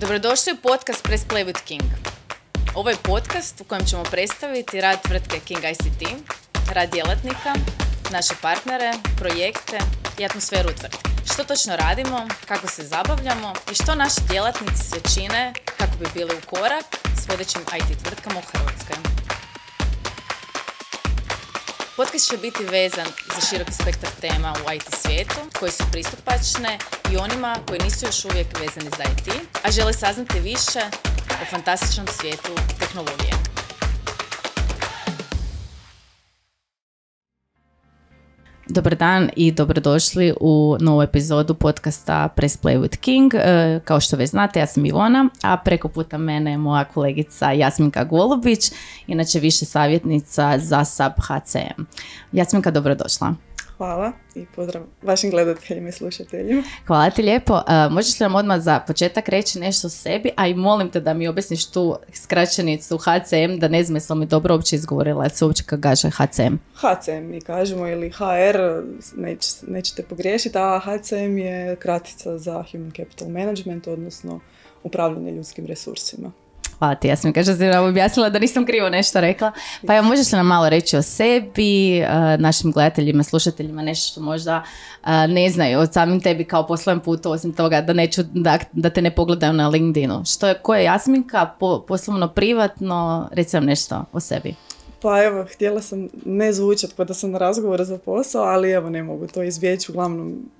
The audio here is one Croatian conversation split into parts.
Dobrodošli u podcast Press Play with King. Ovo je podcast u kojem ćemo predstaviti rad tvrtke King ICT, rad djelatnika, naše partnere, projekte i atmosferu u tvrtki. Što točno radimo, kako se zabavljamo i što naši djelatnici sve čine kako bi bili u korak s vodećim IT tvrtkama u Hrvatskoj. Podcast će biti vezan za široki spektar tema u IT svijetu koje su pristupačne i onima koji nisu još uvijek vezani za IT, a žele saznati više o fantastičnom svijetu tehnologije. Dobar dan i dobrodošli u novu epizodu podcasta Press Play with King. E, kao što već znate, ja sam Ivona, a preko puta mene je moja kolegica Jasminka Golubić, inače više savjetnica za SAP HCM. Jasminka, dobrodošla. Hvala i pozdrav vašim gledateljima i slušateljima. Hvala ti lijepo. Uh, možeš li nam odmah za početak reći nešto o sebi, a i molim te da mi objasniš tu skraćenicu HCM, da ne znam mi dobro uopće izgovorila, se uopće kaže HCM. HCM mi kažemo ili HR, neć, nećete pogriješiti, a HCM je kratica za Human Capital Management, odnosno upravljanje ljudskim resursima. Hvala ti, ja sam kaže se nam objasnila da nisam krivo nešto rekla. Pa evo, možeš li nam malo reći o sebi, eh, našim gledateljima, slušateljima, nešto što možda eh, ne znaju od samim tebi kao po svojem putu, osim toga da, neću, da, da te ne pogledaju na LinkedInu. Što je, ko je Jasminka, po, poslovno, privatno, reci nam nešto o sebi. Pa evo, htjela sam ne zvučati pa da sam na razgovoru za posao, ali evo ne mogu to izbjeći. Uglavnom,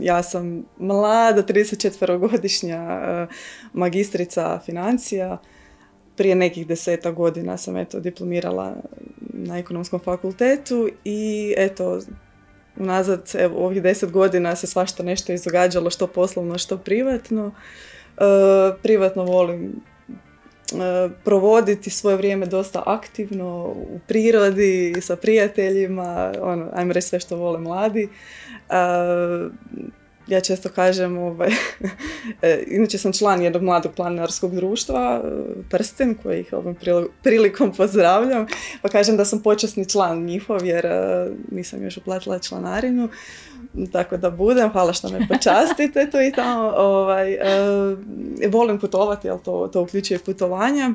ja sam mlada, 34-godišnja eh, magistrica financija prije nekih deseta godina sam eto diplomirala na ekonomskom fakultetu i eto unazad evo, ovih deset godina se svašta nešto izdogađalo što poslovno što privatno. E, privatno volim e, provoditi svoje vrijeme dosta aktivno u prirodi sa prijateljima, ono, ajmo reći sve što vole mladi. E, ja često kažem, ovaj, e, inače sam član jednog mladog planinarskog društva, e, Prsten, koji ih ovom prilikom pozdravljam, pa kažem da sam počasni član njihov jer e, nisam još uplatila članarinu, tako da budem, hvala što me počastite to i tamo. Ovaj, volim putovati, ali to, to uključuje putovanja.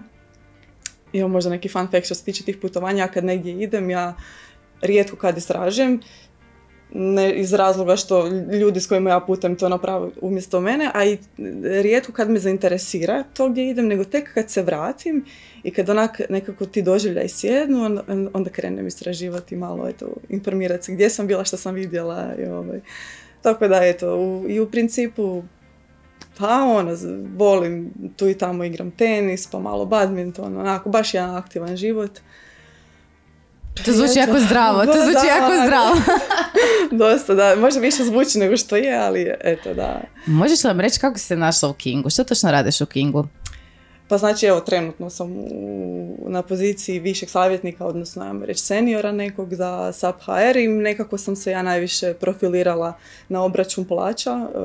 Imam možda neki fun fact što se tiče tih putovanja, kad negdje idem, ja rijetko kad istražujem ne iz razloga što ljudi s kojima ja putem to naprave umjesto mene, a i rijetko kad me zainteresira to gdje idem, nego tek kad se vratim i kad onak nekako ti doživljaj sjednu, onda, onda krenem istraživati malo, eto, informirati se gdje sam bila, što sam vidjela i ovaj. Tako da, eto, u, i u principu pa ono, volim, tu i tamo igram tenis, pa malo badminton, onako, baš jedan aktivan život. To zvuči jako zdravo, to zvuči jako zdravo. Dosta, da. Možda više zvuči nego što je, ali eto, da. Možeš vam reći kako si se našla u Kingu? Što točno radiš u Kingu? Pa znači, evo, trenutno sam u, na poziciji višeg savjetnika, odnosno, ajmo reći, seniora nekog za SAP HR i nekako sam se ja najviše profilirala na obračun plaća. E,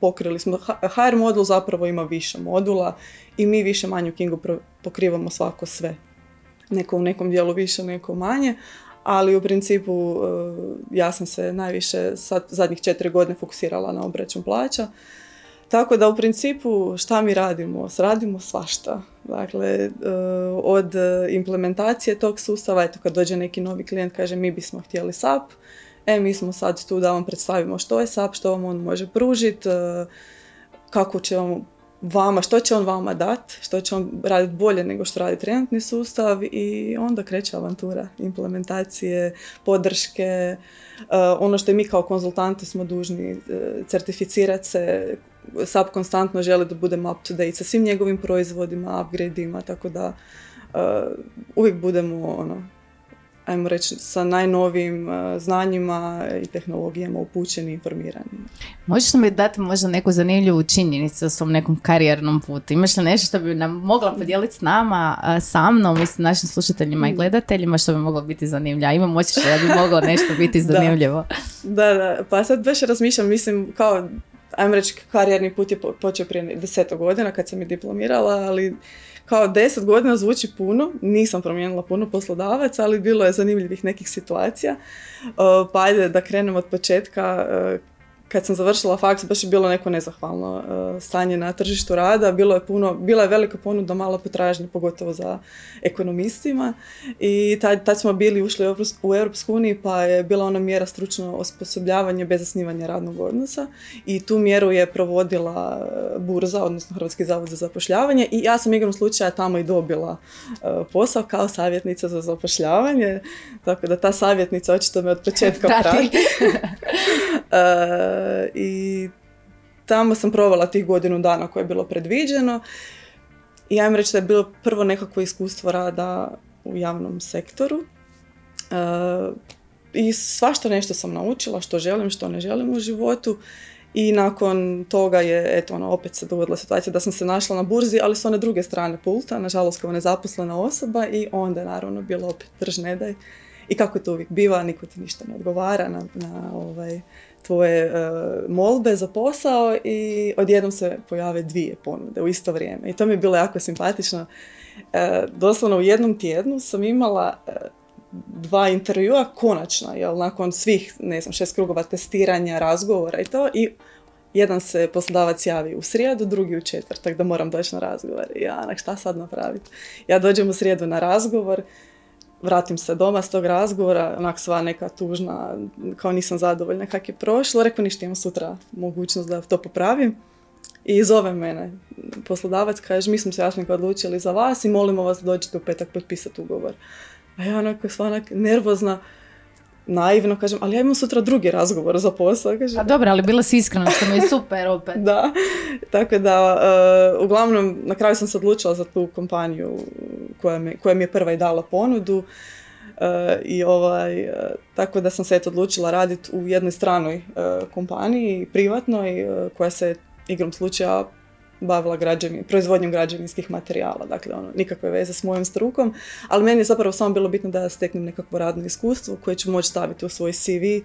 pokrili smo, HR modul zapravo ima više modula i mi više manje u Kingu pokrivamo svako sve neko u nekom dijelu više, neko manje, ali u principu e, ja sam se najviše sad, zadnjih četiri godine fokusirala na obračun plaća. Tako da u principu šta mi radimo? Radimo svašta. Dakle, e, od implementacije tog sustava, eto kad dođe neki novi klijent kaže mi bismo htjeli SAP, e mi smo sad tu da vam predstavimo što je SAP, što vam on može pružiti, e, kako će vam vama, što će on vama dat, što će on raditi bolje nego što radi trenutni sustav i onda kreće avantura implementacije, podrške, uh, ono što mi kao konzultanti smo dužni uh, certificirati se, SAP konstantno želi da budemo up to date sa svim njegovim proizvodima, upgradeima, tako da uh, uvijek budemo ono, ajmo reći, sa najnovijim uh, znanjima i tehnologijama upućeni i informirani. Možeš li mi dati možda neku zanimljivu činjenicu o svom nekom karijernom putu? Imaš li nešto što bi nam mogla podijeliti s nama, uh, sa mnom i s našim slušateljima i mm. gledateljima što bi moglo biti zanimljivo? Imam osjećaj da bi moglo nešto biti zanimljivo. da, da, pa sad baš razmišljam, mislim, kao ajmo reći, karijerni put je počeo prije deseto godina kad sam i diplomirala, ali kao deset godina zvuči puno, nisam promijenila puno poslodavaca, ali bilo je zanimljivih nekih situacija. Pa ajde da krenemo od početka kad sam završila faks baš je bilo neko nezahvalno uh, stanje na tržištu rada. Bilo je puno, bila je velika ponuda, mala potražnja, pogotovo za ekonomistima. I tad, tad smo bili ušli u Europsku uniju pa je bila ona mjera stručno osposobljavanje bez zasnivanja radnog odnosa. I tu mjeru je provodila burza, odnosno Hrvatski zavod za zapošljavanje. I ja sam igrom slučaja tamo i dobila uh, posao kao savjetnica za zapošljavanje. Tako da ta savjetnica očito me od početka prati. I tamo sam provela tih godinu dana koje je bilo predviđeno. I ajmo reći da je bilo prvo nekakvo iskustvo rada u javnom sektoru. Uh, I svašta nešto sam naučila, što želim, što ne želim u životu. I nakon toga je, eto, ono, opet se dogodila situacija da sam se našla na burzi, ali s one druge strane pulta, nažalost kao nezaposlena osoba i onda je naravno bilo opet drž ne daj. I kako to uvijek biva, niko ti ništa ne odgovara na, na ovaj, tvoje uh, molbe za posao i odjednom se pojave dvije ponude u isto vrijeme. I to mi je bilo jako simpatično. Uh, doslovno u jednom tjednu sam imala uh, dva intervjua konačno, jel, nakon svih, ne znam, šest krugova testiranja, razgovora i to, i jedan se poslodavac javi u srijedu, drugi u četvrtak da moram doći na razgovor. Ja, šta sad napraviti? Ja dođem u srijedu na razgovor, vratim se doma s tog razgovora, onak sva neka tužna, kao nisam zadovoljna kak je prošlo. Rekao ništa, imam sutra mogućnost da to popravim. I zove mene poslodavac, kaže, mi smo se jasniko odlučili za vas i molimo vas da dođete u petak potpisati ugovor. A ja onako sva onak nervozna, naivno kažem, ali ja imam sutra drugi razgovor za posao. Kažem. A dobro, ali bila si iskrena, što mi je super opet. da, tako da, uh, uglavnom, na kraju sam se odlučila za tu kompaniju koja mi, koja mi je prva i dala ponudu. Uh, I ovaj, uh, tako da sam se eto odlučila raditi u jednoj stranoj kompaniji, privatnoj, koja se igrom slučaja bavila građevin, proizvodnjom građevinskih materijala, dakle ono, nikakve veze s mojom strukom, ali meni je zapravo samo bilo bitno da steknem nekakvo radno iskustvo koje ću moći staviti u svoj CV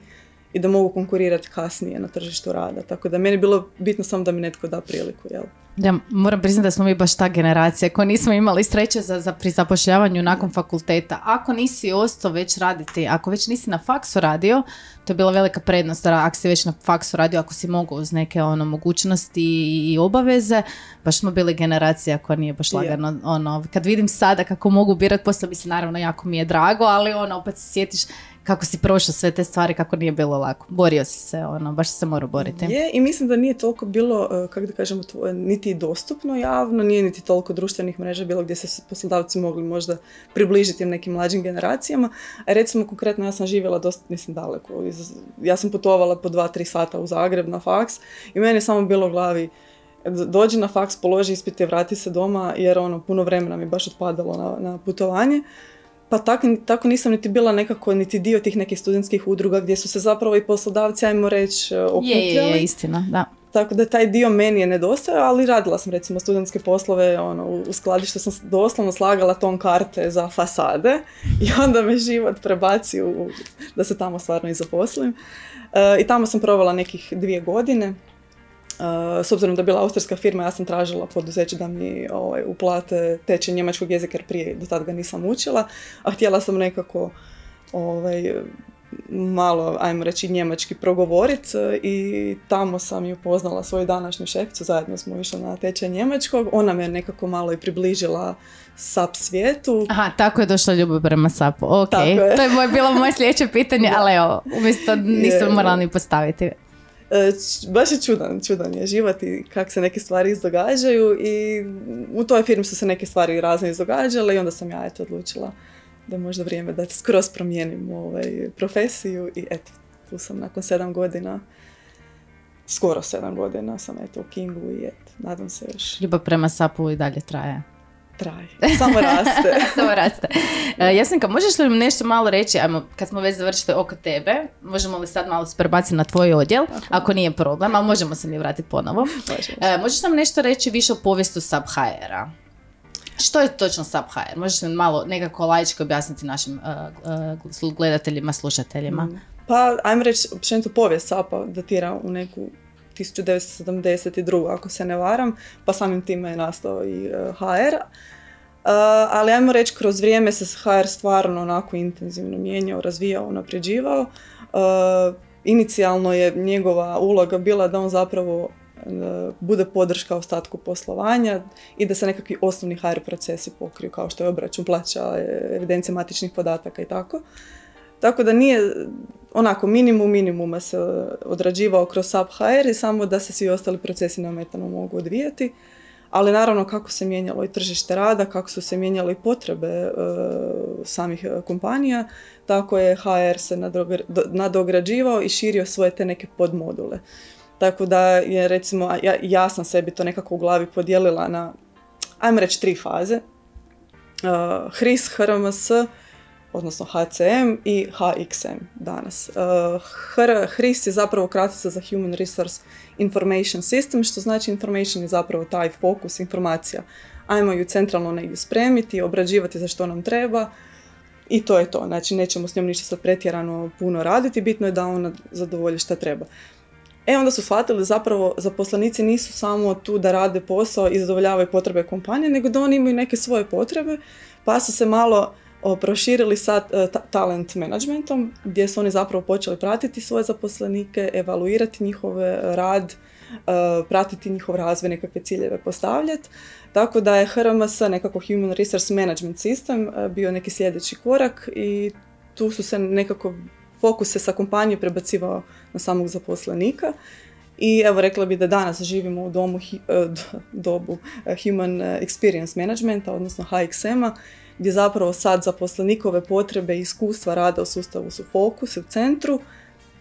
i da mogu konkurirati kasnije na tržištu rada. Tako da meni je bilo bitno samo da mi netko da priliku. Jel? Ja moram priznati da smo mi baš ta generacija koja nismo imali sreće za, za pri zapošljavanju nakon fakulteta. Ako nisi ostao već raditi, ako već nisi na faksu radio, to je bila velika prednost. Ako si već na faksu radio, ako si mogao uz neke ono, mogućnosti i obaveze, baš smo bili generacija koja nije baš lagano. Ono, kad vidim sada kako mogu birati, bi se naravno jako mi je drago, ali ono, opet se sjetiš kako si prošao sve te stvari, kako nije bilo lako. Borio si se, ono, baš se morao boriti. Je, i mislim da nije toliko bilo, e, kako da kažemo, niti dostupno javno, nije niti toliko društvenih mreža bilo gdje se poslodavci mogli možda približiti nekim mlađim generacijama. A recimo, konkretno, ja sam živjela dosta, nisam daleko. Ja sam putovala po dva, tri sata u Zagreb na faks i meni je samo bilo u glavi dođi na faks, položi ispite, vrati se doma jer ono, puno vremena mi baš otpadalo na, na putovanje. Pa tako, tako nisam niti bila nekako niti dio tih nekih studentskih udruga gdje su se zapravo i poslodavci, ajmo reći, okupljali. Je, je, je, istina, da. Tako da taj dio meni je nedostajao, ali radila sam recimo studentske poslove, ono, u skladištu sam doslovno slagala ton karte za fasade i onda me život prebaci u, da se tamo stvarno i zaposlim. E, I tamo sam provela nekih dvije godine s obzirom da je bila austrijska firma, ja sam tražila poduzeće da mi ovaj, uplate tečaj njemačkog jezika jer prije do tada ga nisam učila, a htjela sam nekako ovaj, malo, ajmo reći, njemački progovorit i tamo sam ju upoznala svoju današnju šeficu, zajedno smo išli na tečaj njemačkog, ona me nekako malo i približila SAP svijetu. Aha, tako je došla ljubav prema SAP-u, ok. To je bilo moje sljedeće pitanje, ali evo, umjesto nisam morala ni postaviti. E, baš je čudan, čudan je život i kako se neke stvari izdogađaju i u toj firmi su se neke stvari razne izdogađale i onda sam ja eto odlučila da je možda vrijeme da skroz promijenim ovaj, profesiju i eto, tu sam nakon sedam godina skoro sedam godina sam eto u Kingu i eto, nadam se još. Ljubav prema Sapu i dalje traje. Traje, samo raste. samo raste. Uh, Jasnika, možeš li nam nešto malo reći, ajmo, kad smo već završili oko tebe, možemo li sad malo se prebaciti na tvoj odjel, ako nije problem, ali možemo se mi vratiti ponovo. Uh, možeš nam nešto reći više o povijesti SubHire-a? Što je točno SubHire? Možeš nam malo nekako laički objasniti našim uh, uh, gledateljima, slušateljima? Mm. Pa, ajmo reći, općenito povijest SAP-a datira u neku 1972. ako se ne varam, pa samim time je nastao i HR. Uh, ali ajmo reći, kroz vrijeme se HR stvarno onako intenzivno mijenjao, razvijao, napređivao. Uh, inicijalno je njegova uloga bila da on zapravo bude podrška ostatku poslovanja i da se nekakvi osnovni HR procesi pokriju kao što je obračun plaća, evidencija matičnih podataka i tako. Tako da nije onako minimum minimuma se odrađivao kroz SAP HR i samo da se svi ostali procesi neometano mogu odvijati. Ali naravno kako se mijenjalo i tržište rada, kako su se mijenjale i potrebe e, samih kompanija, tako je HR se nadograđivao i širio svoje te neke podmodule. Tako da je recimo, ja, ja sam sebi to nekako u glavi podijelila na, ajmo reći, tri faze. Uh, HRIS, HRMS, odnosno HCM i HXM danas. Uh, HRIS je zapravo kratica za Human Resource Information System, što znači information je zapravo taj fokus informacija. Ajmo ju centralno negdje spremiti, obrađivati za što nam treba i to je to. Znači nećemo s njom ništa sad pretjerano puno raditi, bitno je da ona zadovolji šta treba. E onda su shvatili zapravo zaposlenici nisu samo tu da rade posao i zadovoljavaju potrebe kompanije, nego da oni imaju neke svoje potrebe, pa su se malo proširili sa e, talent managementom, gdje su oni zapravo počeli pratiti svoje zaposlenike, evaluirati njihov rad, e, pratiti njihov razvoj, nekakve ciljeve postavljati. Tako da je HRMS, nekako Human Resource Management System, e, bio neki sljedeći korak i tu su se nekako fokus se sa kompanije prebacivao na samog zaposlenika. I evo rekla bi da danas živimo u domu, e, dobu e, Human Experience Managementa, odnosno HXM-a, gdje zapravo sad zaposlenikove potrebe i iskustva rada u sustavu su fokus u centru,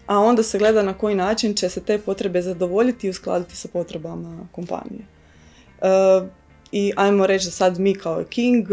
a onda se gleda na koji način će se te potrebe zadovoljiti i uskladiti sa potrebama kompanije. E, I ajmo reći da sad mi kao King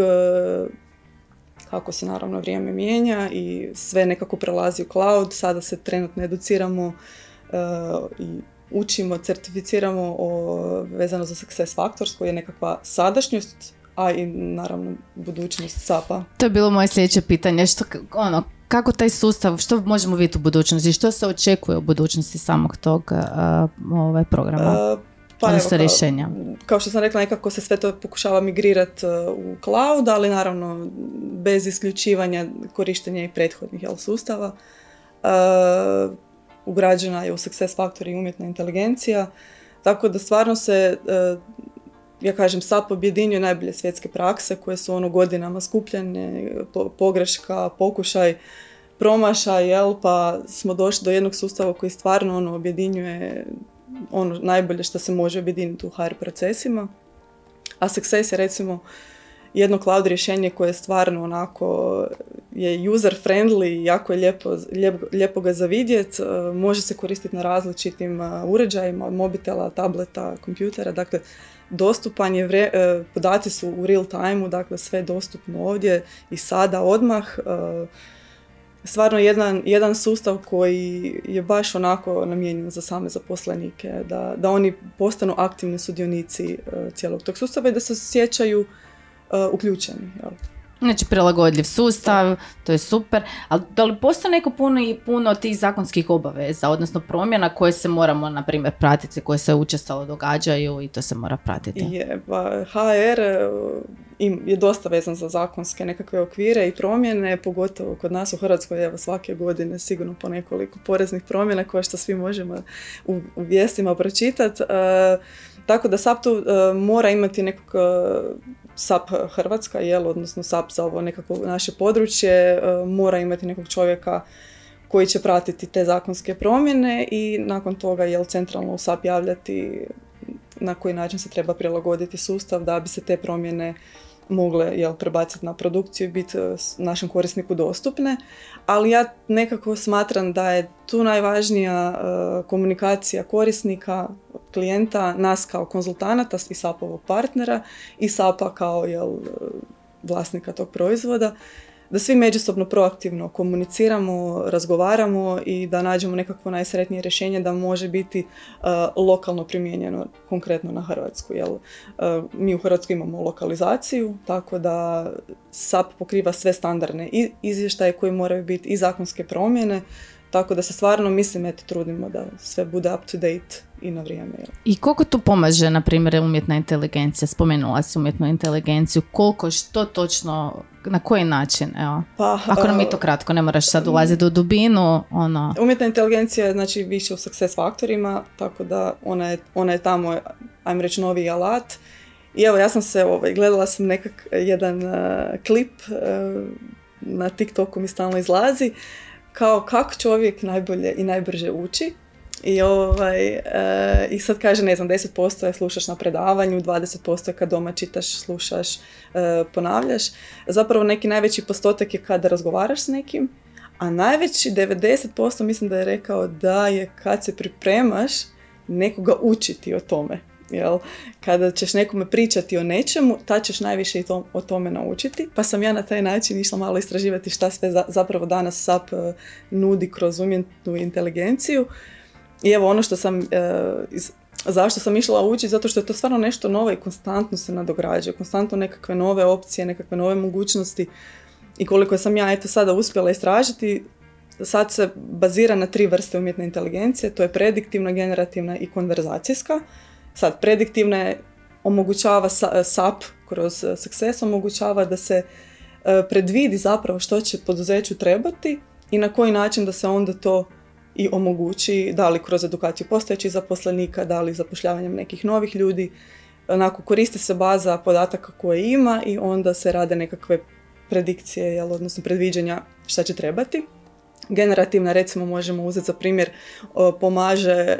kako se naravno vrijeme mijenja i sve nekako prelazi u cloud. Sada se trenutno educiramo uh, i učimo, certificiramo o, vezano za Success Factors koji je nekakva sadašnjost, a i naravno budućnost SAP-a. To je bilo moje sljedeće pitanje. Što, ono, kako taj sustav, što možemo vidjeti u budućnosti, što se očekuje u budućnosti samog tog uh, ovaj programa? Uh, pa evo, rješenja. Kao, što sam rekla, nekako se sve to pokušava migrirati uh, u cloud, ali naravno bez isključivanja korištenja i prethodnih jel, sustava. Uh, ugrađena je u Success Factor i umjetna inteligencija, tako da stvarno se, uh, ja kažem, SAP objedinjuje najbolje svjetske prakse koje su ono godinama skupljene, pogreška, pokušaj, promašaj, jel, pa smo došli do jednog sustava koji stvarno ono objedinjuje ono najbolje što se može objediniti u HR procesima. A Success je recimo jedno cloud rješenje koje je stvarno onako je user friendly, jako je lijepo, lijepo, ga za vidjet, e, može se koristiti na različitim e, uređajima, od mobitela, tableta, kompjutera, dakle dostupan je, e, podaci su u real time dakle sve dostupno ovdje i sada odmah stvarno jedan, jedan sustav koji je baš onako namijenjen za same zaposlenike, da, da oni postanu aktivni sudionici uh, cijelog tog sustava i da se osjećaju uključeni. Jel? Znači prilagodljiv sustav, to je super, ali da li postoje neko puno i puno tih zakonskih obaveza, odnosno promjena koje se moramo, na primjer, pratiti, koje se učestalo događaju i to se mora pratiti? Je, ba, HR e, je dosta vezan za zakonske nekakve okvire i promjene, pogotovo kod nas u Hrvatskoj, evo svake godine sigurno po nekoliko poreznih promjena koje što svi možemo u, u vijestima pročitati. E, tako da SAP tu e, mora imati nekog SAP Hrvatska, jel, odnosno SAP za ovo nekako naše područje, e, mora imati nekog čovjeka koji će pratiti te zakonske promjene i nakon toga jel centralno u SAP javljati na koji način se treba prilagoditi sustav da bi se te promjene mogle jel, prebaciti na produkciju i biti e, našem korisniku dostupne. Ali ja nekako smatram da je tu najvažnija e, komunikacija korisnika, klijenta, nas kao konzultanata i SAP-ovog partnera i SAP-a kao jel, vlasnika tog proizvoda da svi međusobno proaktivno komuniciramo, razgovaramo i da nađemo nekakvo najsretnije rješenje da može biti uh, lokalno primijenjeno konkretno na Hrvatsku. Jel, uh, mi u Hrvatskoj imamo lokalizaciju, tako da SAP pokriva sve standardne izvještaje koji moraju biti i zakonske promjene, tako da se stvarno mislim eto trudimo da sve bude up to date i na vrijeme. I koliko tu pomaže, na primjer, umjetna inteligencija? Spomenula si umjetnu inteligenciju. Koliko, što točno na koji način, evo? Pa, Ako nam je to kratko, ne moraš sad ulaziti u dubinu, ono... Umjetna inteligencija je znači više u success faktorima, tako da ona je, ona je tamo, ajmo reći, novi alat. I evo, ja sam se, ovaj, gledala sam nekak jedan klip na TikToku mi stalno izlazi, kao kako čovjek najbolje i najbrže uči. I, ovaj, e, I sad kaže, ne znam, 10% je slušaš na predavanju, 20% je kad doma čitaš, slušaš, e, ponavljaš. Zapravo neki najveći postotak je kada razgovaraš s nekim, a najveći 90% mislim da je rekao da je kad se pripremaš nekoga učiti o tome. Jel? Kada ćeš nekome pričati o nečemu, tad ćeš najviše i to, o tome naučiti. Pa sam ja na taj način išla malo istraživati šta sve zapravo danas SAP e, nudi kroz umjetnu inteligenciju. I evo ono što sam, e, zašto sam išla učiti, zato što je to stvarno nešto novo i konstantno se nadograđuje, konstantno nekakve nove opcije, nekakve nove mogućnosti. I koliko sam ja eto sada uspjela istražiti, sad se bazira na tri vrste umjetne inteligencije, to je prediktivna, generativna i konverzacijska. Sad, prediktivna je omogućava SAP kroz Success, omogućava da se e, predvidi zapravo što će poduzeću trebati i na koji način da se onda to i omogući, da li kroz edukaciju postojećih zaposlenika, da li zapošljavanjem nekih novih ljudi. Onako, koriste se baza podataka koje ima i onda se rade nekakve predikcije, jel, odnosno predviđanja šta će trebati. Generativna, recimo, možemo uzeti za primjer, pomaže e,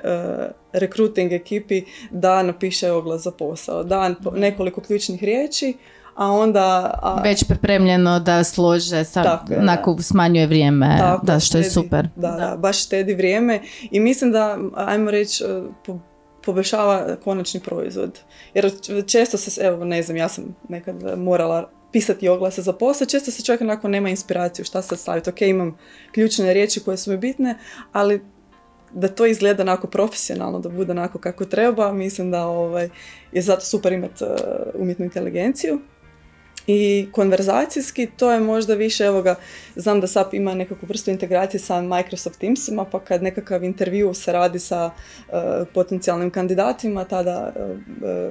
recruiting ekipi da napiše oglas za posao, da nekoliko ključnih riječi, a onda... A... Već pripremljeno da slože, sa, tako, smanjuje vrijeme, da, što je super. Da, da, baš štedi vrijeme i mislim da, ajmo reći, e, po, poboljšava konačni proizvod. Jer često se, evo ne znam, ja sam nekad morala pisati oglase za posao, često se čovjek onako nema inspiraciju šta sad staviti. Ok, imam ključne riječi koje su mi bitne, ali da to izgleda onako profesionalno, da bude onako kako treba, mislim da ovaj, je zato super imati uh, umjetnu inteligenciju. I konverzacijski to je možda više, evo ga, znam da SAP ima nekakvu vrstu integracije sa Microsoft Teamsima, pa kad nekakav intervju se radi sa uh, potencijalnim kandidatima, tada uh,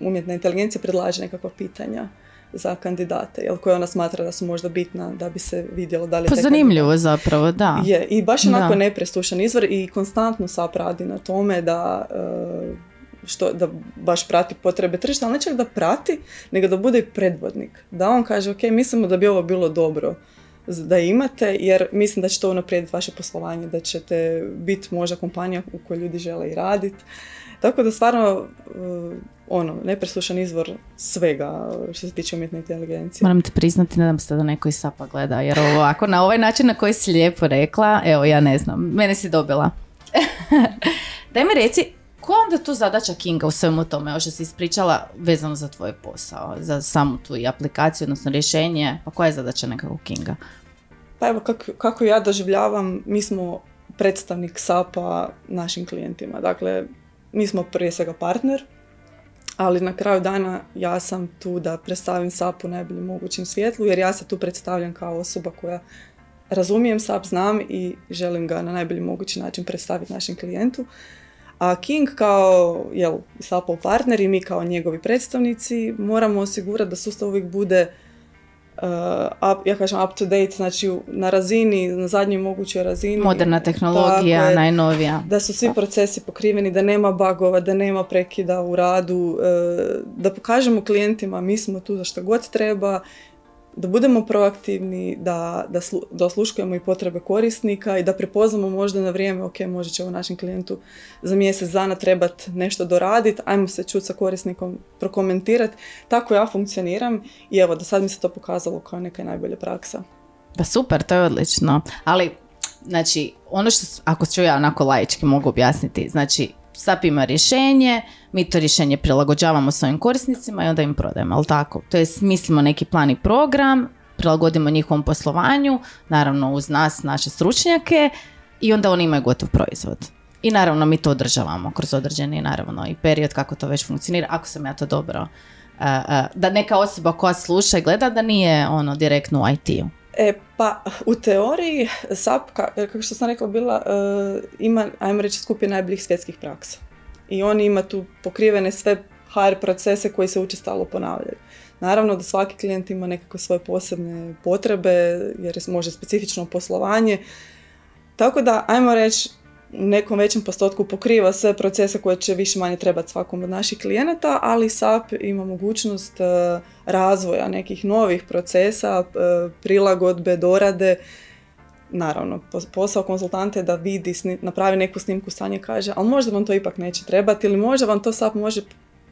umjetna inteligencija predlaže nekakva pitanja za kandidate, jel, koje ona smatra da su možda bitna da bi se vidjelo da li je Pa zanimljivo zapravo, da. Je, i baš onako neprestušan izvor i konstantno SAP radi na tome da što, da baš prati potrebe tržišta, ali ne čak da prati, nego da bude i predvodnik. Da on kaže, ok, mislimo da bi ovo bilo dobro da imate, jer mislim da će to unaprijediti vaše poslovanje, da ćete biti možda kompanija u kojoj ljudi žele i raditi. Tako da stvarno, uh, ono, nepreslušan izvor svega što se tiče umjetne inteligencije. Moram ti priznati, nadam se da neko iz SAPA gleda, jer ovako, na ovaj način na koji si lijepo rekla, evo, ja ne znam, mene si dobila. Daj mi reci, koja onda tu zadaća Kinga u svemu tome, ovo što si ispričala vezano za tvoj posao, za samu tu i aplikaciju, odnosno rješenje, pa koja je zadaća nekakvog Kinga? Pa evo, kako, kako ja doživljavam, mi smo predstavnik SAP-a našim klijentima. Dakle, mi smo prije svega partner, ali na kraju dana ja sam tu da predstavim SAP u najboljem mogućem svjetlu, jer ja se tu predstavljam kao osoba koja razumijem SAP, znam i želim ga na najbolji mogući način predstaviti našem klijentu. A King kao jel, SAP partner i mi kao njegovi predstavnici moramo osigurati da sustav uvijek bude uh, ja kažem up to date, znači na razini, na zadnjoj mogućoj razini. Moderna tehnologija, najnovija. Da su svi procesi pokriveni, da nema bagova, da nema prekida u radu, uh, da pokažemo klijentima mi smo tu za što god treba, da budemo proaktivni, da, da, slu, da osluškujemo i potrebe korisnika i da prepoznamo možda na vrijeme, ok, možda će ovo našem klijentu za mjesec dana trebati nešto doraditi, ajmo se čuti sa korisnikom, prokomentirati. Tako ja funkcioniram i evo, do sad mi se to pokazalo kao neka najbolja praksa. Pa super, to je odlično. Ali, znači, ono što, ako ću ja onako laički mogu objasniti, znači, SAP ima rješenje, mi to rješenje prilagođavamo svojim korisnicima i onda im prodajemo, ali tako? To je smislimo neki plan i program, prilagodimo njihovom poslovanju, naravno uz nas, naše stručnjake i onda oni imaju gotov proizvod. I naravno mi to održavamo kroz određeni naravno i period kako to već funkcionira, ako sam ja to dobro da neka osoba koja sluša i gleda da nije ono direktno u IT-u. E, pa u teoriji SAP, kako što sam rekla, bila, uh, ima, ajmo reći, skupina najboljih svjetskih praksa. I on ima tu pokrivene sve HR procese koji se učestalo ponavljaju. Naravno da svaki klijent ima nekakve svoje posebne potrebe jer može specifično poslovanje. Tako da, ajmo reći, nekom većem postotku pokriva sve procese koje će više manje trebati svakom od naših klijenata, ali SAP ima mogućnost e, razvoja nekih novih procesa, e, prilagodbe, dorade. Naravno, posao konzultante da vidi, napravi neku snimku stanje kaže, ali možda vam to ipak neće trebati ili možda vam to SAP može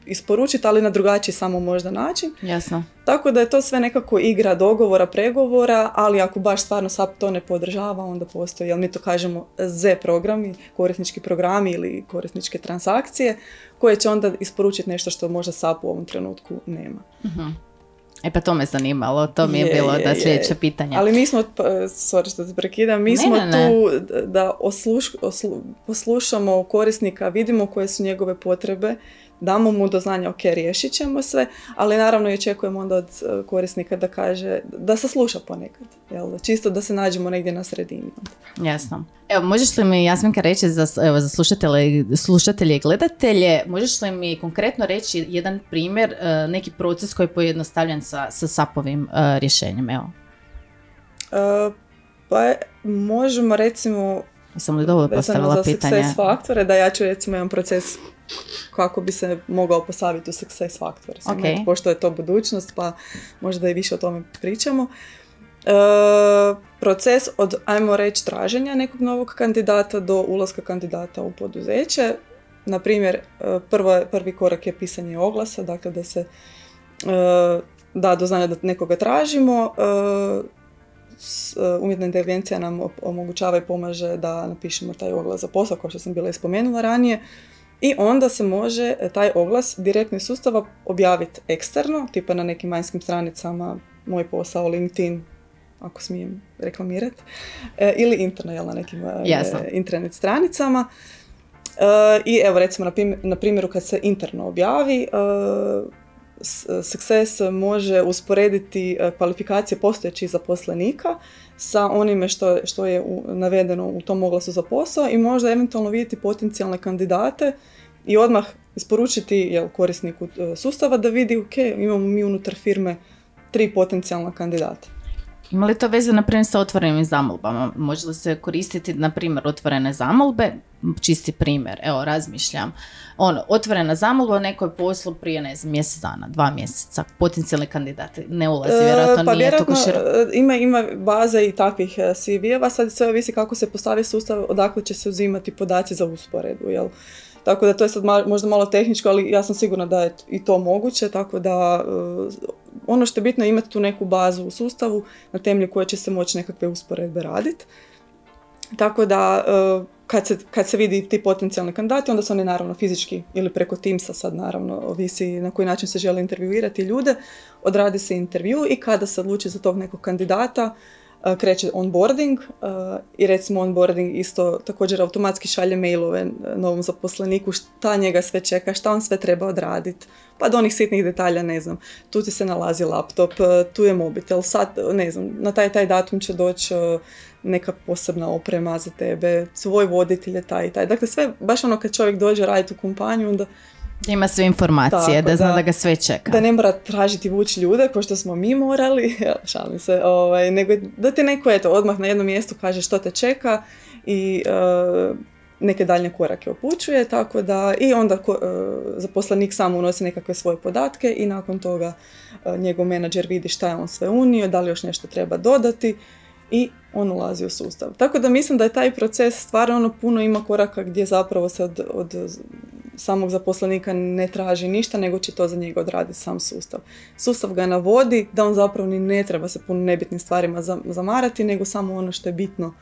isporučiti, ali na drugačiji samo možda način. Jasno. Tako da je to sve nekako igra dogovora, pregovora, ali ako baš stvarno SAP to ne podržava, onda postoji, jel mi to kažemo Z programi, korisnički programi ili korisničke transakcije, koje će onda isporučiti nešto što možda SAP u ovom trenutku nema. uh E pa to me zanimalo, to mi je, bilo da sljedeće pitanje. Ali mi smo, pa, sorry što te prekidam, mi smo tu da osluš, poslušamo korisnika, vidimo koje su njegove potrebe, damo mu do znanja, ok, riješit ćemo sve, ali naravno i očekujemo onda od e, korisnika da kaže, da se sluša ponekad, jel? čisto da se nađemo negdje na sredini. Jasno. Evo, možeš li mi, Jasminka, reći za, evo, za slušatelje, slušatelje i gledatelje, možeš li mi konkretno reći jedan primjer, e, neki proces koji je pojednostavljen sa, sa SAP-ovim e, rješenjem, evo? pa možemo recimo sam li dobro postavila za pitanje? success faktore, da ja ću recimo jedan proces kako bi se mogao postaviti u success faktore. Okay. Pošto je to budućnost, pa možda i više o tome pričamo. E, proces od, ajmo reći, traženja nekog novog kandidata do ulaska kandidata u poduzeće. Na primjer, e, prvi korak je pisanje oglasa, dakle da se e, da do znanja da nekoga tražimo. E, umjetna inteligencija nam omogućava i pomaže da napišemo taj oglas za posao, kao što sam bila spomenula ranije. I onda se može e, taj oglas direktno iz sustava objaviti eksterno, tipa na nekim vanjskim stranicama, moj posao, LinkedIn, ako smijem reklamirati, e, ili interno, jel, na nekim internet stranicama. I evo recimo na primjeru kad se interno objavi, Success može usporediti e, kvalifikacije postojećih zaposlenika sa onime što, što je navedeno u tom oglasu za posao i možda eventualno vidjeti potencijalne kandidate i odmah isporučiti jel, korisniku e, sustava da vidi ok, imamo mi unutar firme tri potencijalna kandidata. Ima li to veze, na primjer, sa otvorenim zamolbama? Može li se koristiti, na primjer, otvorene zamolbe? Čisti primjer, evo, razmišljam. Ono, otvorena zamolba o nekoj poslu prije, ne znam, mjesec dana, dva mjeseca, potencijalni kandidati, ne ulazi, e, vjerojatno pa nije vjerojatno, e, ima, ima baza i takvih e, CV-eva, sad sve ovisi kako se postavi sustav, odakle će se uzimati podaci za usporedu, jel? Tako da to je sad možda malo tehničko, ali ja sam sigurna da je i to moguće, tako da ono što je bitno je imati tu neku bazu u sustavu na temelju koje će se moći nekakve usporedbe raditi. Tako da e, kad se, kad se vidi ti potencijalni kandidati, onda se oni naravno fizički ili preko Teamsa sad naravno ovisi na koji način se želi intervjuirati ljude, odradi se intervju i kada se odluči za tog nekog kandidata, e, kreće onboarding e, i recimo onboarding isto također automatski šalje mailove novom zaposleniku šta njega sve čeka, šta on sve treba odraditi, pa do onih sitnih detalja, ne znam, tu ti se nalazi laptop, e, tu je mobitel, sad, ne znam, na taj taj datum će doći e, neka posebna oprema za tebe, svoj voditelj je taj i taj. Dakle, sve, baš ono kad čovjek dođe raditi u kompaniju, onda ima sve informacije, da zna da, ga sve čeka. Da ne mora tražiti vući ljude, kao što smo mi morali, šalim se, ovaj, nego da ti neko eto, odmah na jednom mjestu kaže što te čeka i uh, neke daljnje korake upućuje, tako da i onda ko, e, zaposlenik sam unosi nekakve svoje podatke i nakon toga e, njegov menadžer vidi šta je on sve unio, da li još nešto treba dodati i on ulazi u sustav. Tako da mislim da je taj proces stvarno ono puno ima koraka gdje zapravo se od, od samog zaposlenika ne traži ništa, nego će to za njega odraditi sam sustav. Sustav ga navodi da on zapravo ni ne treba se puno nebitnim stvarima zamarati, nego samo ono što je bitno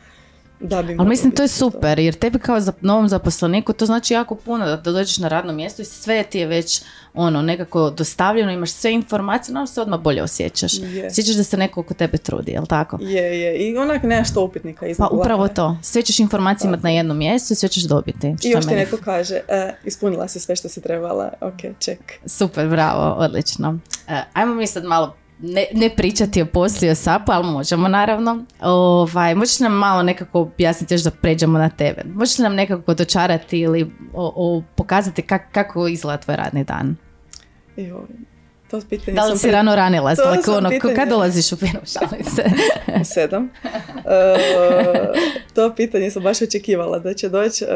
da bi Ali mislim to je super jer tebi kao za novom zaposleniku to znači jako puno da, dođeš na radno mjesto i sve ti je već ono nekako dostavljeno, imaš sve informacije, no se odmah bolje osjećaš. Je. Sjećaš da se neko oko tebe trudi, jel tako? Je, je. I onak nemaš to upitnika Pa upravo to. Sve ćeš informacije imati na jednom mjestu i sve ćeš dobiti. I još ti neko kaže, e, ispunila si sve što si trebala, ok, ček. Super, bravo, odlično. E, ajmo mi sad malo ne, ne pričati o poslu i o sapu, ali možemo naravno. Ovaj, možeš nam malo nekako objasniti još da pređemo na tebe. Možeš nam nekako dočarati ili o, o, pokazati kak, kako izgleda tvoj radni dan? Jo. To pitanje Da li sam si pre- rano ranila? To ono, pitanje- kad dolaziš u firmu šalice? u sedam. E, to pitanje sam baš očekivala da će doći. E,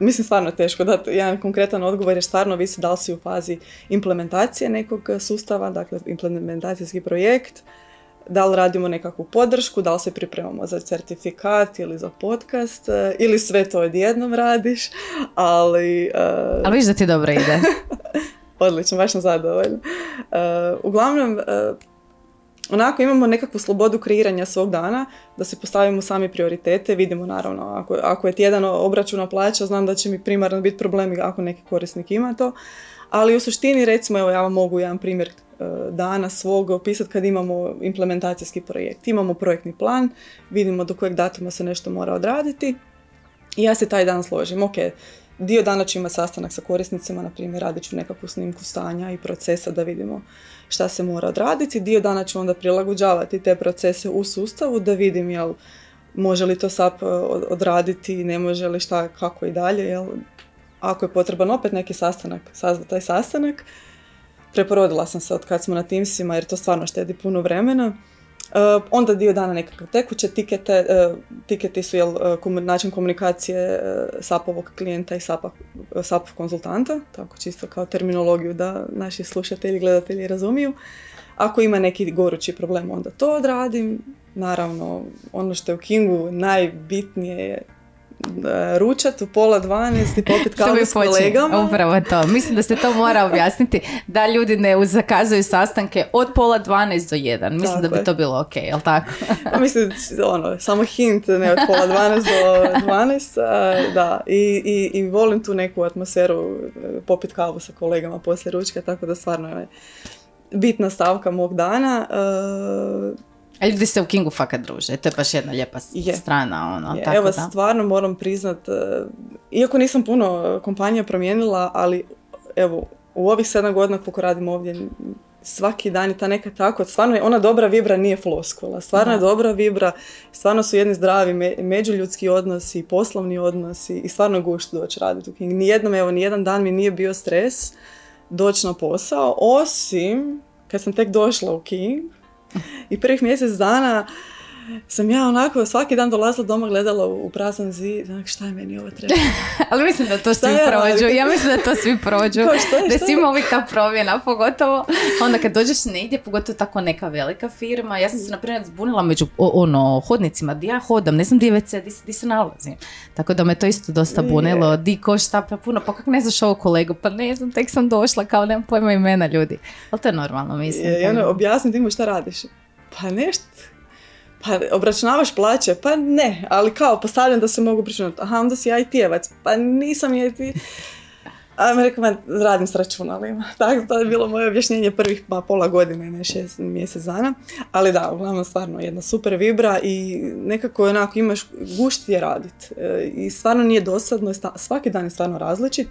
mislim stvarno teško dati jedan konkretan odgovor jer stvarno visi da li si u fazi implementacije nekog sustava, dakle implementacijski projekt, da li radimo nekakvu podršku, da li se pripremamo za certifikat ili za podcast e, ili sve to odjednom radiš, ali... e, Ali viš da ti dobro ide. Odlično, baš sam zadovoljna. E, uglavnom, e, onako imamo nekakvu slobodu kreiranja svog dana, da se postavimo sami prioritete, vidimo naravno, ako, ako je tjedan obračuna plaća, znam da će mi primarno biti problemi ako neki korisnik ima to, ali u suštini recimo, evo ja vam mogu jedan primjer e, dana svog opisati kad imamo implementacijski projekt. Imamo projektni plan, vidimo do kojeg datuma se nešto mora odraditi i ja se taj dan složim, ok, dio dana ću imati sastanak sa korisnicima, na primjer radit ću nekakvu snimku stanja i procesa da vidimo šta se mora odraditi, dio dana ću onda prilagođavati te procese u sustavu da vidim jel može li to SAP od- odraditi, ne može li šta, kako i dalje, jel ako je potreban opet neki sastanak, sazvati taj sastanak. Preporodila sam se od kad smo na Teamsima jer to stvarno štedi puno vremena. E, onda dio dana nekakve tekuće tikete, e, tiketi su jel, e, komu- način komunikacije SAP-ovog klijenta i SAP, SAP konzultanta, tako čisto kao terminologiju da naši slušatelji i gledatelji razumiju. Ako ima neki gorući problem, onda to odradim. Naravno, ono što je u Kingu najbitnije je ručat u pola dvanest i popit kavu s kolegama. Upravo to. Mislim da se to mora objasniti da ljudi ne zakazuju sastanke od pola 12 do 1. Mislim Tako da bi je. to bilo ok, jel tako? Pa mislim, ono, samo hint, ne od pola 12 do 12, a, da, i, i, i volim tu neku atmosferu, e, popit kavu sa kolegama poslije ručka, tako da stvarno je bitna stavka mog dana. e, A ljudi se u Kingu fakat druže. To je baš jedna lijepa Je. strana. Ono, je. tako Evo, da. stvarno moram priznat, e, iako nisam puno kompanija promijenila, ali evo, u ovih sedam godina koliko radim ovdje, svaki dan je ta neka tako, stvarno je ona dobra vibra nije floskula, stvarno je dobra vibra, stvarno su jedni zdravi me, međuljudski odnosi, poslovni odnosi i stvarno je gušt doći raditi u King. Nijednom, evo, nijedan dan mi nije bio stres doći na posao, osim kad sam tek došla u King i prvih mjesec dana sam ja onako svaki dan dolazila doma, gledala u prazan zid, onak, šta je meni ovo treba? Ali mislim da to svi ja prođu. Ja mislim da to svi prođu. Je, da je svima je? uvijek ta promjena, pogotovo onda kad dođeš negdje, pogotovo tako neka velika firma. Ja sam se, na primjer, zbunila među ono, hodnicima, di ja hodam, ne znam di je WC, di, se- di se nalazim. Tako da me to isto dosta bunilo, di ko šta, pa puno, pa kak ne znaš ovog kolegu, pa ne znam, tek sam došla, kao nemam pojma imena ljudi. Ali to je normalno, mislim. Tako ono, objasni ti mu šta radiš. Pa nešto. Pa obračunavaš plaće? Pa ne, ali kao postavljam da se mogu obračunati. Aha, onda si IT-evac. Pa nisam IT. A mi rekao, "Ma, radim s računalima. Tako, to je bilo moje objašnjenje prvih pa, pola godine, ne šest mjesec dana. Ali da, uglavnom stvarno jedna super vibra i nekako onako imaš gušt je radit. E, I stvarno nije dosadno, svaki dan je stvarno različit.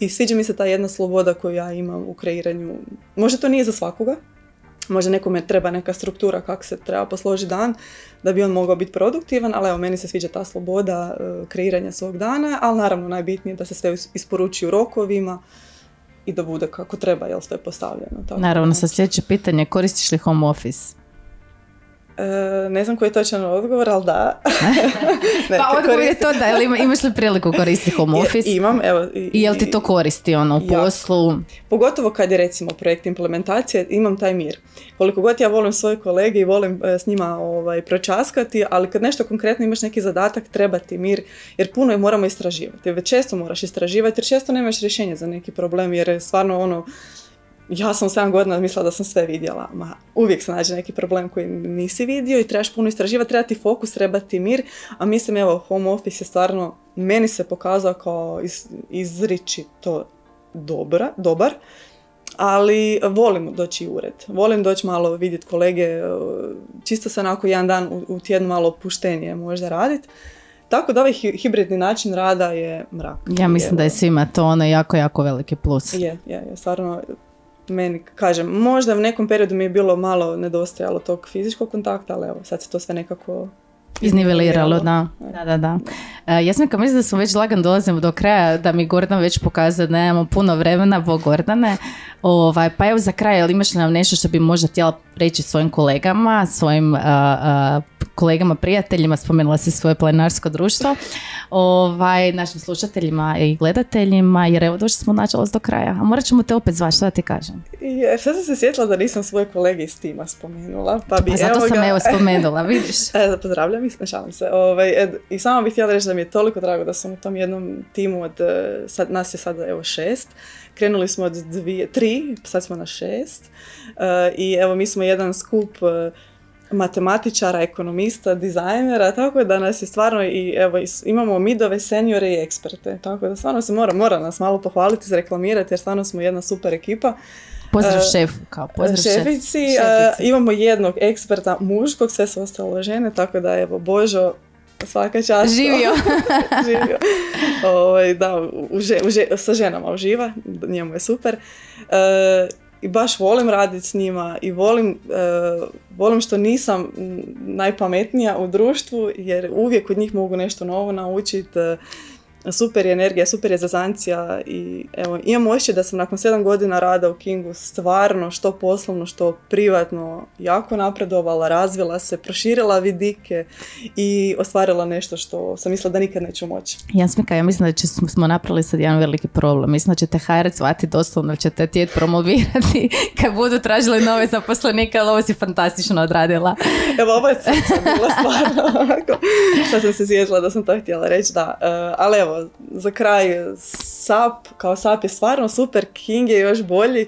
I sviđa mi se ta jedna sloboda koju ja imam u kreiranju. Možda to nije za svakoga, možda nekome treba neka struktura kako se treba posložiti dan da bi on mogao biti produktivan, ali evo meni se sviđa ta sloboda e, kreiranja svog dana, ali naravno najbitnije je da se sve is- isporuči u rokovima i da bude kako treba, jel sve postavljeno. Tako Naravno, sa sljedeće pitanje, koristiš li home office? E, ne znam koji je točan odgovor, ali da. Ne, pa odgovor je koristim- to da, jel ima- imaš li priliku koristiti home Je- office? Imam, evo. I, I jel ti to koristi ono u Jako. poslu? Pogotovo kad je recimo projekt implementacije, imam taj mir. Koliko god ja volim svoje kolege i volim e, s njima ovaj, pročaskati, ali kad nešto konkretno imaš neki zadatak, treba ti mir, jer puno je moramo istraživati. Već često moraš istraživati, jer često nemaš rješenje za neki problem, jer je stvarno ono, ja sam u 7 godina mislila da sam sve vidjela, ma uvijek se nađe neki problem koji nisi vidio i trebaš puno istraživati, treba ti fokus, treba ti mir, a mislim evo, home office je stvarno, meni se pokazao kao iz, izričito dobra, dobar, ali volim doći u ured. Volim doći malo vidjeti kolege, e, čisto se onako jedan dan u, u tjednu malo opuštenije možda raditi. Tako da ovaj hi- hibridni način rada je mrak. Ja mislim da je svima to ono jako, jako veliki plus. Je, je, je, stvarno meni, kažem, možda u nekom periodu mi je bilo malo nedostajalo tog fizičkog kontakta, ali evo, sad se to sve nekako Izniveliralo, da. Da, da, da. E, Jasminka, mislim da smo već lagan dolazimo do kraja, da mi Gordon već pokazao da nemamo puno vremena, Bog Gordane. Ovaj, pa evo za kraj, jel imaš li nam nešto što bi možda htjela reći svojim kolegama, svojim uh, uh, kolegama, prijateljima, spomenula si svoje plenarsko društvo, ovaj, našim slušateljima i gledateljima, jer evo došli smo nažalost do kraja. A morat ćemo te opet zvati, što da ti kažem? I e, sad sam se sjetila da nisam svoje kolege iz tima spomenula, pa bi A zato evo sam ga... evo spomenula, vidiš. E, pozdravljam ih, šalim se. Ovaj, e, I samo bih htjela reći da mi je toliko drago da sam u tom jednom timu od, e, sad, nas je sada evo šest, krenuli smo od dvije, tri, sad smo na šest E, i evo mi smo jedan skup e, matematičara, ekonomista, dizajnera, tako da nas je stvarno i evo imamo midove, seniore i eksperte, tako da stvarno se mora, mora nas malo pohvaliti, zreklamirati jer stvarno smo jedna super ekipa. Pozdrav E, šefu, kao pozdrav šef- Šefici, šefici. imamo jednog eksperta muškog, sve su ostalo žene, tako da evo Božo, svaka čast. Živio. Živio. Ovaj, da, u, že- u že- sa ženama uživa, njemu je super. E, I baš volim raditi s njima i volim, e, volim što nisam najpametnija u društvu jer uvijek od njih mogu nešto novo naučiti. Super je energija, super je zazancija i evo, imam osjećaj da sam nakon sedam godina rada u Kingu stvarno što poslovno, što privatno jako napredovala, razvila se, proširila vidike i ostvarila nešto što sam mislila da nikad neću moći. Jasmika, ja mislim da će, smo napravili sad jedan veliki problem. Mislim da će te HR zvati doslovno, će te tijed promovirati kad budu tražili nove zaposlenike, ali ovo si fantastično odradila. Evo, ovo je bilo stvarno. Sad sam se sjetila da sam to htjela reći, da. E, ali evo, za kraj, SAP, kao SAP je stvarno super, King je još bolji,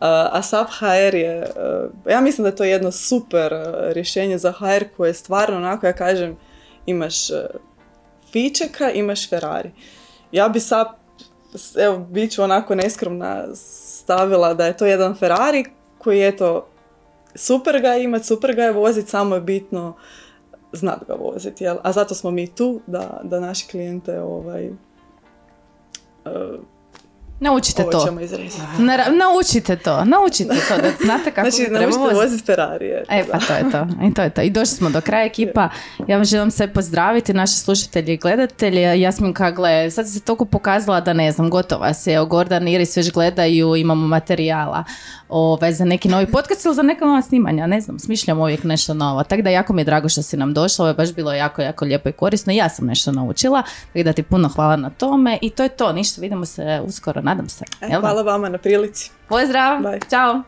a SAP HR je, e, ja mislim da je to jedno super e, rješenje za HR koje je stvarno onako, ja kažem, imaš e, fičeka, imaš Ferrari. Ja bi SAP, evo, bit ću onako neskromna, stavila da je to jedan Ferrari koji je to super ga je imat, super ga je vozit, samo je bitno znat ga voziti, jel? A zato smo mi tu da, da naši klijente ovaj, uh, Naučite ovo to. Nara- naučite to, naučite to, da znate kako Znači, treba naučite voziti. voziti Ferrari. E pa to je to. I to je to. I došli smo do kraja ekipa. Ja vam želim sve pozdraviti, naše slušatelje i gledatelje. Jasmin Kagle, sad se toliko pokazala da ne znam, gotova se. Evo, Gordan i Iris već gledaju, imamo materijala ove, za neki novi podcast ili za neka nova snimanja, ne znam, smišljamo uvijek nešto novo. Tako da jako mi je drago što si nam došla, ovo je baš bilo jako, jako lijepo i korisno. Ja sam nešto naučila, tako da ti puno hvala na tome. I to je to, ništa, vidimo se uskoro, nadam se. E, hvala vama na prilici. Pozdrav, Bye. ćao.